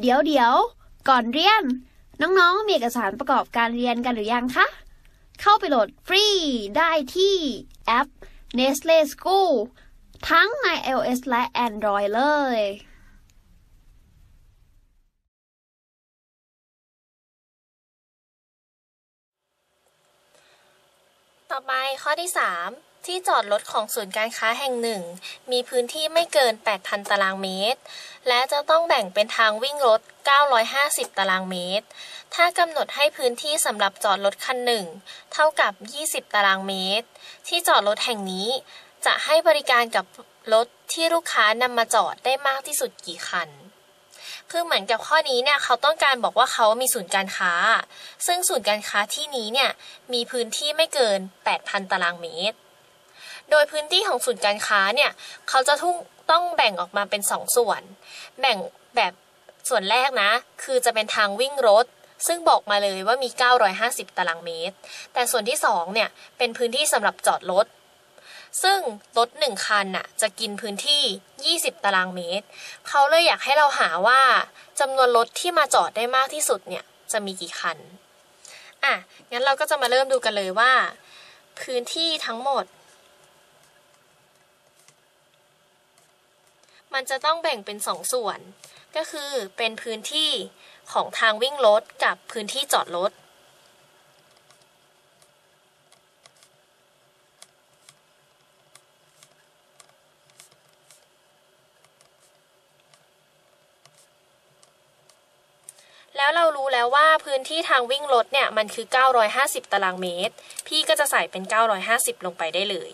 เดี๋ยวเดี๋ยวก่อนเรียน น้องๆ มีเอกสารประกอบการเรียนกันหรือยังคะ เข้าไปโหลดฟรีได้ที่แอป Nestle School ทั้งใน iOS และ Android เลย ต่อไปข้อที่ 3 ที่จอดรถของศูนย์การค้าแห่งหนึ่ง มีพื้นที่ไม่เกิน 8,000 ตารางเมตร และจะต้องแบ่งเป็นทางวิ่งรถ 950 ตารางเมตร ถ้ากำหนดให้พื้นที่สำหรับจอดรถคันหนึ่ง เท่ากับ 20 ตารางเมตร ที่จอดรถแห่งนี้ จะให้บริการกับรถที่ลูกค้านำมาจอดได้มากที่สุดกี่คันคือเหมือนกับข้อนี้เนี่ยเขาต้องการบอกว่าเขามีศูนย์การค้า ซึ่งศูนย์การค้าที่นี้เนี่ยมีพื้นที่ไม่เกิน 8,000 ตารางเมตร โดยพื้นที่ของศูนย์การค้าเนี่ยเขาจะทุ่งต้องแบ่งออกมาเป็น 2 ส่วน แบ่งแบบส่วนแรกนะ คือจะเป็นทางวิ่งรถ ซึ่งบอกมาเลยว่ามี 950 ตารางเมตร แต่ส่วนที่ 2 เนี่ย เป็นพื้นที่สำหรับจอดรถซึ่งรถหนึ่งคันน่ะจะกินพื้นที่ 20 ตารางเมตร เขาเลยอยากให้เราหาว่าจำนวนรถที่มาจอดได้มากที่สุดเนี่ยจะมีกี่คัน อะ งั้นเราก็จะมาเริ่มดูกันเลยว่า พื้นที่ทั้งหมด มันจะต้องแบ่งเป็นสองส่วน ก็คือเป็นพื้นที่ของทางวิ่งรถกับพื้นที่จอดรถแล้วเรารู้แล้วว่าพื้นที่ทางวิ่งรถเนี่ย มันคือ 950 ตารางเมตร พี่ก็จะใส่เป็น 950 ลงไปได้เลย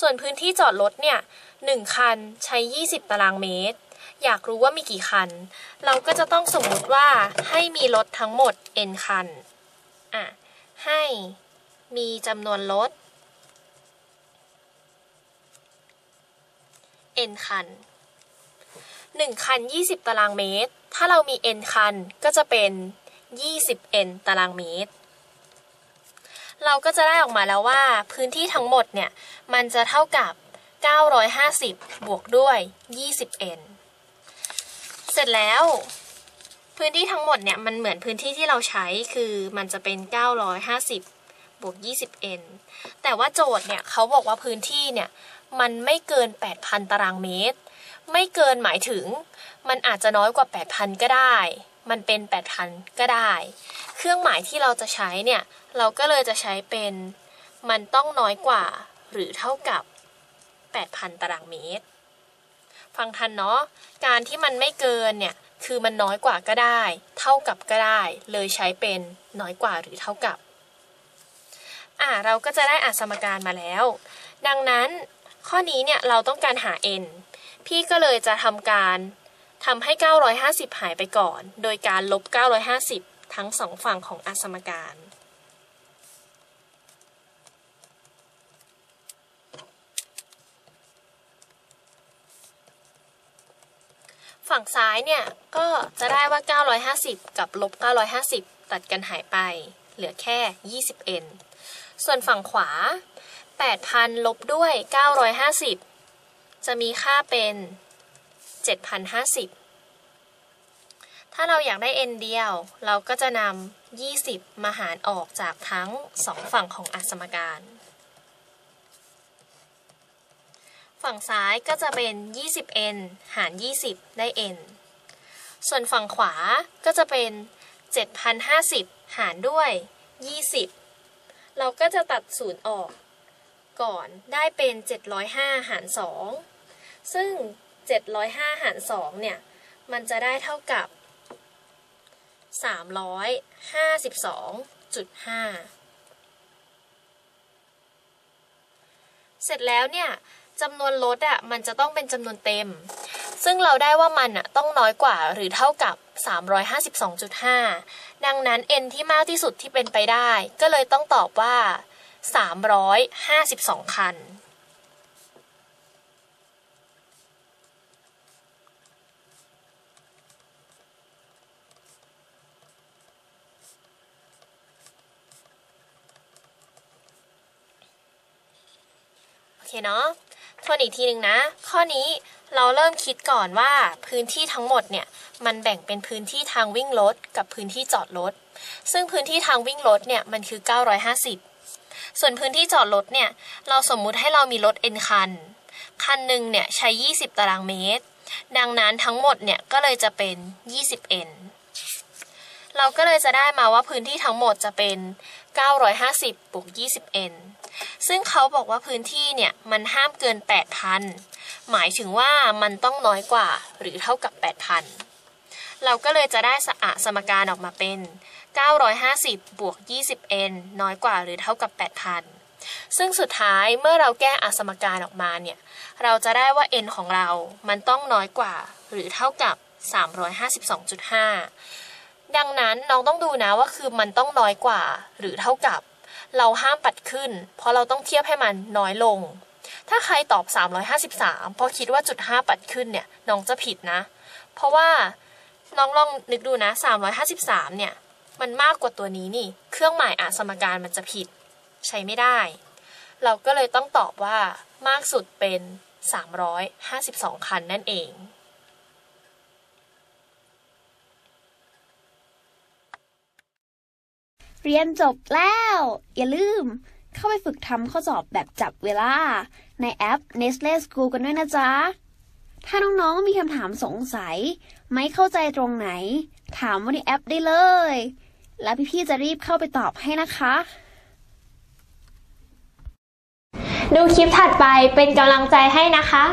ส่วนพื้นที่จอดรถเนี่ย1คันใช้ 20 ตารางเมตร อยากรู้ว่ามีกี่คัน เราก็จะต้องสมมติว่าให้มีรถทั้งหมด n คันอะให้มีจำนวนรถ n คัน 1 คัน 20 ตารางเมตร ถ้าเรามี n คันก็จะเป็น 20n ตารางเมตร เราก็จะได้ออกมาแล้วว่าพื้นที่ทั้งหมดเนี่ย มันจะเท่ากับ 950 บวกด้วย 20n เสร็จแล้ว พื้นที่ทั้งหมดเนี่ยมันเหมือนพื้นที่ที่เราใช้คือมันจะเป็น 950 บวก 20n แต่ว่าโจทย์เนี่ยเขาบอกว่าพื้นที่เนี่ยมันไม่เกิน 8,000 ตารางเมตร ไม่เกินหมายถึง มันอาจจะน้อยกว่า 8,000 ก็ได้ มันเป็น 8,000 ก็ได้ เครื่องหมายที่เราจะใช้เนี่ย เราก็เลยจะใช้เป็นมันต้องน้อยกว่าหรือเท่ากับ 8,000 ตารางเมตร ฟังทันเนาะ การที่มันไม่เกินเนี่ย คือมันน้อยกว่าก็ได้ เท่ากับก็ได้ เลยใช้เป็นน้อยกว่าหรือเท่ากับ อ่าเราก็จะได้อาสมการมาแล้ว ดังนั้นข้อนี้เนี่ยเราต้องการหา n พี่ก็เลยจะทำการทำให้ 950 หายไปก่อน โดยการลบ 950 ทั้งสองฝั่งของอสมการ ฝั่งซ้ายเนี่ย ก็จะได้ว่า 950 กับลบ 950 ตัดกันหายไป เหลือแค่ 20n ส่วนฝั่งขวา 8,000 ลบด้วย 950 จะมีค่าเป็น 7,050 ถ้าเราอยากได้ n เดียว เราก็จะนำ20 มาหารออกจากทั้งสองฝั่งของอสมการ ฝั่งซ้ายก็จะเป็น 20n หาร 20 ได้ n ส่วนฝั่งขวาก็จะเป็น 7,050 หารด้วย 20 เราก็จะตัดศูนย์ออก ก่อนได้เป็น 705 หาร 2 ซึ่ง 705 หาร 2 เนี่ย มันจะได้เท่ากับ 352.5 เสร็จแล้วเนี่ย จำนวนลดอะมันจะต้องเป็นจำนวนเต็ม ซึ่งเราได้ว่ามันอะต้องน้อยกว่าหรือเท่ากับ 352.5 ดังนั้น n ที่มากที่สุดที่เป็นไปได้ ก็เลยต้องตอบว่า 352 คัน โอเคเนาะ ทวนอีกทีหนึ่งนะ ข้อนี้เราเริ่มคิดก่อนว่าพื้นที่ทั้งหมดเนี่ยมันแบ่งเป็นพื้นที่ทางวิ่งรถกับพื้นที่จอดรถ ซึ่งพื้นที่ทางวิ่งรถเนี่ยมันคือ 950 ส่วนพื้นที่จอดรถเนี่ยเราสมมุติให้เรามีรถ N คัน คันหนึ่งเนี่ยใช้ 20 ตารางเมตร ดังนั้นทั้งหมดเนี่ยก็เลยจะเป็น 20N เราก็เลยจะได้มาว่าพื้นที่ทั้งหมดจะเป็น 950บวก 20N ซึ่งเขาบอกว่าพื้นที่เนี่ยมันห้ามเกิน 8,000 หมายถึงว่ามันต้องน้อยกว่าหรือเท่ากับ 8,000 เราก็เลยจะได้สอะสมการออกมาเป็น 950 บวก 20n น้อยกว่าหรือเท่ากับ 8,000 ซึ่งสุดท้ายเมื่อเราแก้อสมการออกมาเนี่ย เราจะได้ว่า n ของเรา มันต้องน้อยกว่าหรือเท่ากับ 352.5 ดังนั้นน้องต้องดูนะว่าคือมันต้องน้อยกว่าหรือเท่ากับ เราห้ามปัดขึ้น เพราะเราต้องเทียบให้มันน้อยลง ถ้าใครตอบ 353 เพราะคิดว่าจุด 5 ปัดขึ้นเนี่ยน้องจะผิดนะ เพราะว่าน้องลองนึกดูนะ 353 เนี่ย มันมากกว่าตัวนี้นี่ เครื่องหมายอะสมการมันจะผิด ใช้ไม่ได้ เราก็เลยต้องตอบว่ามากสุดเป็น 352 คันนั่นเอง เรียนจบแล้ว อย่าลืม เข้าไปฝึกทำข้อสอบแบบจับเวลา ในแอป Nestle School กันด้วยนะจ๊ะ ถ้าน้องๆมีคำถามสงสัย ไม่เข้าใจตรงไหน ถามว่าในแอปได้เลย แล้วพี่ๆจะรีบเข้าไปตอบให้นะคะ ดูคลิปถัดไปเป็นกำลังใจให้นะคะ